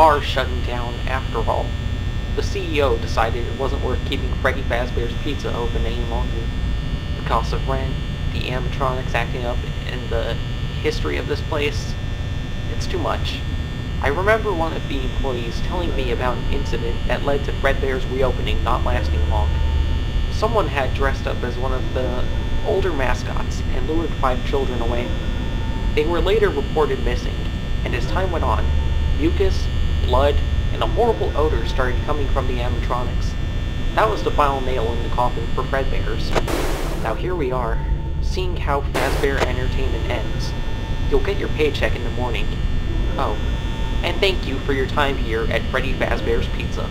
are shutting down after all. The CEO decided it wasn't worth keeping Freddy Fazbear's Pizza open any longer. The cost of rent, the animatronics acting up, and the history of this place, it's too much. I remember one of the employees telling me about an incident that led to Fredbear's reopening not lasting long. Someone had dressed up as one of the older mascots and lured five children away. They were later reported missing, and as time went on, mucus, blood, and a horrible odor started coming from the animatronics. That was the final nail in the coffin for Fredbear's. Now here we are, seeing how Fazbear Entertainment ends. You'll get your paycheck in the morning. Oh, and thank you for your time here at Freddy Fazbear's Pizza.